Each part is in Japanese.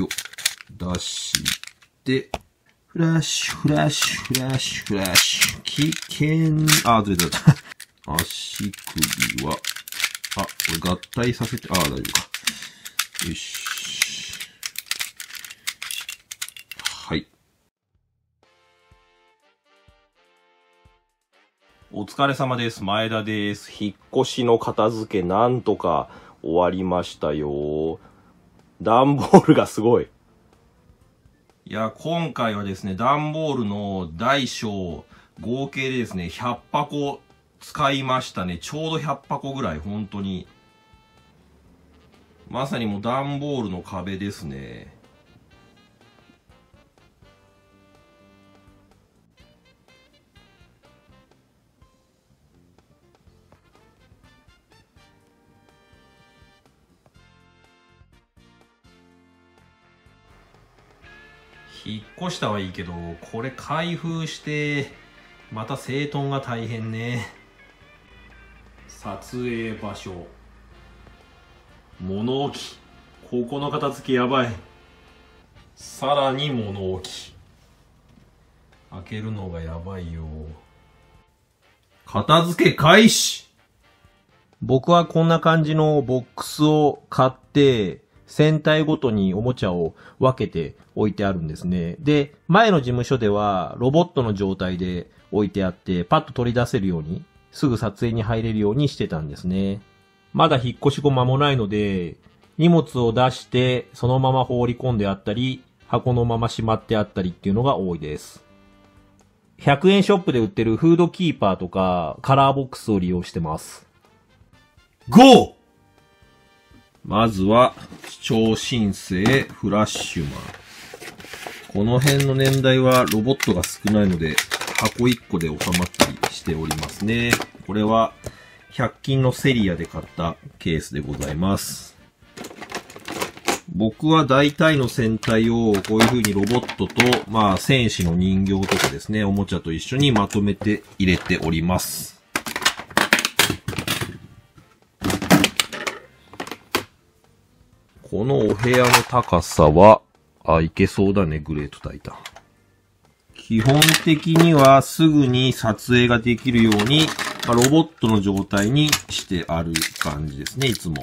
よ、出して、フラッシュ、フラッシュ、フラッシュ、フラッシュ、危険、あ、ずれた。足首は、あ、これ合体させて、あ、大丈夫か。よし。はい。お疲れ様です。前田です。引っ越しの片付けなんとか終わりましたよ。段ボールがすごい。いや、今回はですね、段ボールの大小合計でですね、100箱使いましたね。ちょうど100箱ぐらい、本当に。まさにもう段ボールの壁ですね。引っ越したはいいけど、これ開封して、また整頓が大変ね。撮影場所。物置。ここの片付けやばい。さらに物置。開けるのがやばいよ。片付け開始僕はこんな感じのボックスを買って、戦隊ごとにおもちゃを分けて置いてあるんですね。で、前の事務所ではロボットの状態で置いてあって、パッと取り出せるように、すぐ撮影に入れるようにしてたんですね。まだ引っ越し後間もないので、荷物を出してそのまま放り込んであったり、箱のまましまってあったりっていうのが多いです。100円ショップで売ってるフードキーパーとかカラーボックスを利用してます。GO! まずは、超新星フラッシュマン。この辺の年代はロボットが少ないので、箱1個で収まったりしておりますね。これは、100均のセリアで買ったケースでございます。僕は大体の戦隊をこういう風にロボットと、まあ戦士の人形とかですね、おもちゃと一緒にまとめて入れております。このお部屋の高さは、あ、いけそうだね、グレートタイタン。基本的にはすぐに撮影ができるように、まあロボットの状態にしてある感じですね、いつも。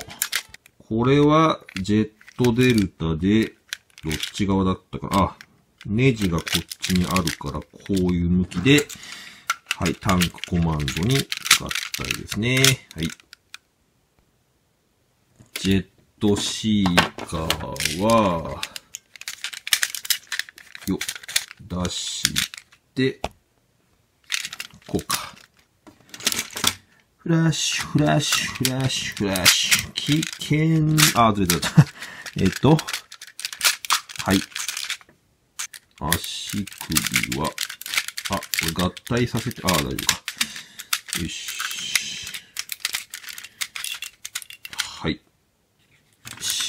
これは、ジェットデルタで、どっち側だったかな？あ、ネジがこっちにあるから、こういう向きで、はい、タンクコマンドに合体ですね。はい。ジェットシーカーは、よ、出して、こうか。フラッシュ、フラッシュ、フラッシュ、フラッシュ、危険、あ、ずれた。えっと、はい。足首は、あ、これ合体させて、あ、大丈夫か。よし。はい。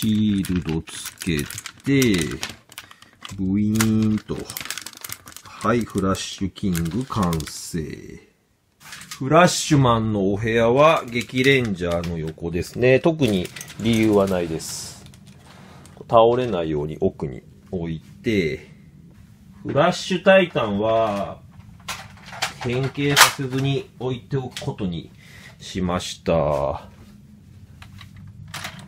シールドつけて、ブイーンと。はい、フラッシュキング完成。フラッシュマンのお部屋は激レンジャーの横ですね。特に理由はないです。倒れないように奥に置いて、フラッシュタイタンは変形させずに置いておくことにしました。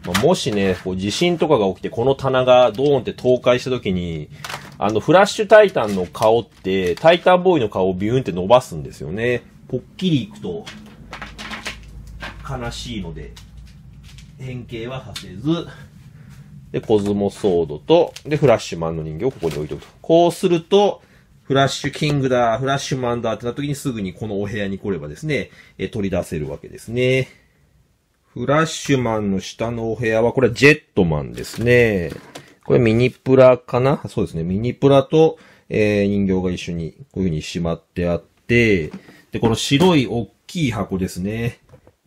まあもしね、こう地震とかが起きてこの棚がドーンって倒壊した時に、あの、フラッシュタイタンの顔って、タイタンボーイの顔をビューンって伸ばすんですよね。ぽっきりいくと、悲しいので、変形はさせず、で、コズモソードと、で、フラッシュマンの人形をここに置いておくと。こうすると、フラッシュキングだ、フラッシュマンだってなった時にすぐにこのお部屋に来ればですね、え取り出せるわけですね。フラッシュマンの下のお部屋は、これはジェットマンですね。これミニプラかな？そうですね。ミニプラと、えー人形が一緒にこういう風にしまってあって、で、この白い大きい箱ですね。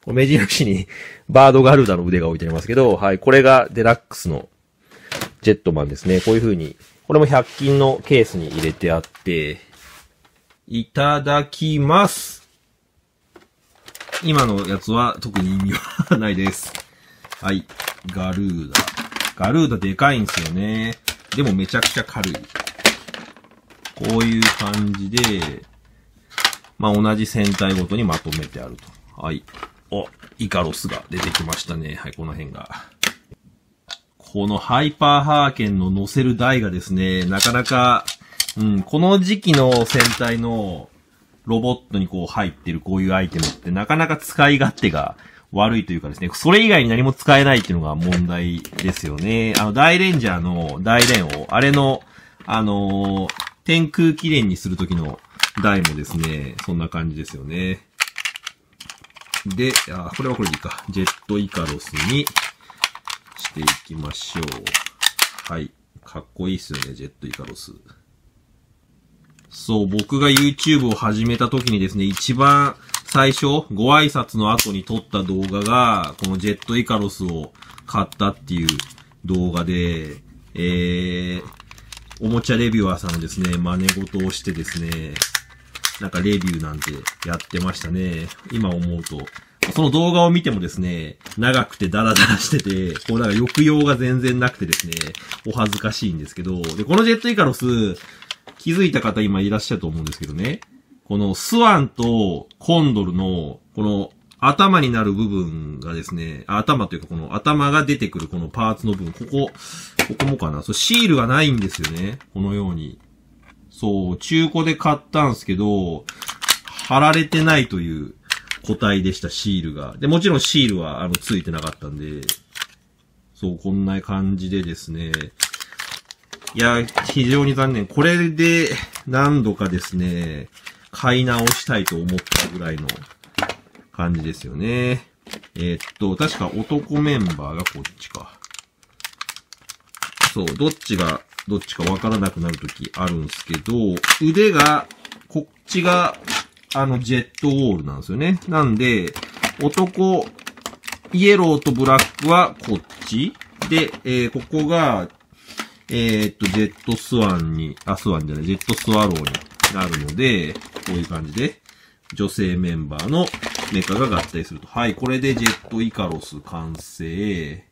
これ目印にバードガルダの腕が置いてありますけど、はい、これがデラックスのジェットマンですね。こういう風に、これも100均のケースに入れてあって、いただきます。今のやつは特に意味はないです。はい。ガルーダ。ガルーダでかいんですよね。でもめちゃくちゃ軽い。こういう感じで、まあ、同じ戦隊ごとにまとめてあると。はい。お、イカロスが出てきましたね。はい、この辺が。このハイパーハーケンの乗せる台がですね、なかなか、うん、この時期の戦隊のロボットにこう入ってるこういうアイテムってなかなか使い勝手が悪いというかですね、それ以外に何も使えないっていうのが問題ですよね。あの、大レンジャーの大連を、あれの、あのー、天空記念にするときの台もですね、そんな感じですよね。で、あ、これはこれでいいか。ジェットイカロスにしていきましょう。はい。かっこいいっすよね、ジェットイカロス。そう、僕が YouTube を始めた時にですね、一番最初、ご挨拶の後に撮った動画が、このジェットイカロスを買ったっていう動画で、えー、おもちゃレビュアーさんのですね、真似事をしてですね、なんかレビューなんてやってましたね。今思うと。その動画を見てもですね、長くてダラダラしてて、こうなんか抑揚が全然なくてですね、お恥ずかしいんですけど、で、このジェットイカロス、気づいた方今いらっしゃると思うんですけどね、このスワンとコンドルの、この頭になる部分がですね、頭というかこの頭が出てくるこのパーツの部分、ここ、ここもかな。そう、シールがないんですよね。このように。そう、中古で買ったんですけど、貼られてないという個体でした、シールが。で、もちろんシールは、あの、ついてなかったんで、そう、こんな感じでですね。いや、非常に残念。これで何度かですね、買い直したいと思ったぐらいの感じですよね。えー、っと、確か男メンバーがこっちか。そう、どっちがどっちかわからなくなるときあるんですけど、腕が、こっちが、あの、ジェットウォールなんですよね。なんで、男、イエローとブラックはこっち。で、えー、ここが、えー、っと、ジェットスワンに、あ、スワンじゃない、ジェットスワローになるので、こういう感じで、女性メンバーのメカが合体すると。はい、これでジェットイカロス完成。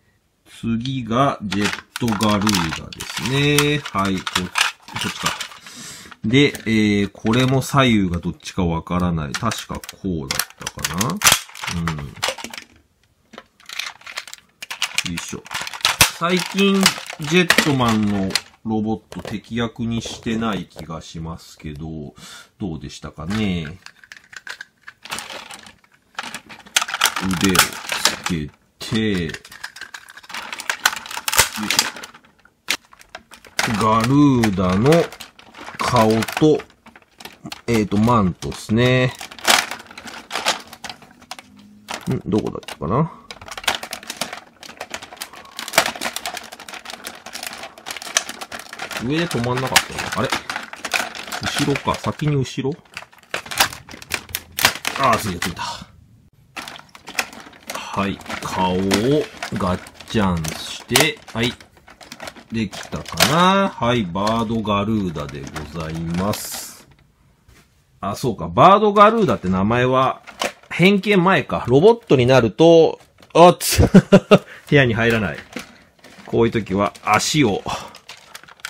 次が、ジェットガルーダですね。はい、こ、こっちか。で、えー、これも左右がどっちかわからない。確かこうだったかなうん。よいしょ。最近、ジェットマンのロボット敵役にしてない気がしますけど、どうでしたかね？腕をつけて、ガルーダの顔と、えっ、ー、と、マントっすね。ん？どこだっけかな？上で止まんなかったな。あれ？後ろか。先に後ろ？ああ、ついたついた。はい。顔をガッチャンして、はい。できたかな？はい、バードガルーダでございます。あ、そうか、バードガルーダって名前は、変形前か。ロボットになると、あっつ 部屋に入らない。こういう時は足を、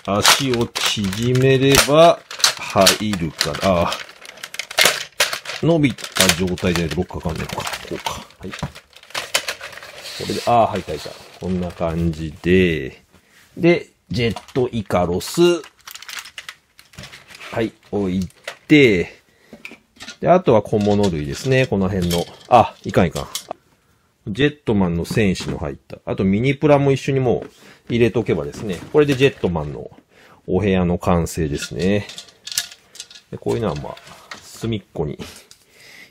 足を縮めれば入るから、伸びた状態でロックかかんないのか。こうか。はい。これで、ああ、入った入った。こんな感じで、で、ジェットイカロス。はい、置いて、で、あとは小物類ですね。この辺の。あ、いかんいかん。ジェットマンの戦士の入った。あとミニプラも一緒にもう入れとけばですね。これでジェットマンのお部屋の完成ですね。でこういうのはまあ、隅っこに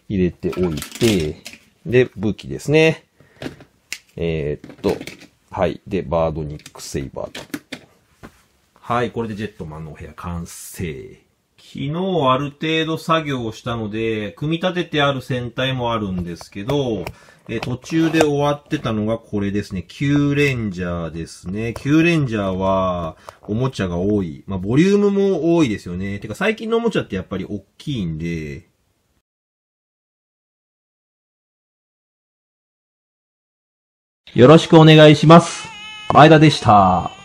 入れておいて、で、武器ですね。えー、っと、はい。で、バードニックセイバーと。はい。これでジェットマンのお部屋完成。昨日ある程度作業をしたので、組み立ててある戦隊もあるんですけど、え途中で終わってたのがこれですね。キューレンジャーですね。キューレンジャーは、おもちゃが多い。まあ、ボリュームも多いですよね。てか、最近のおもちゃってやっぱり大きいんで、よろしくお願いします。前田でした。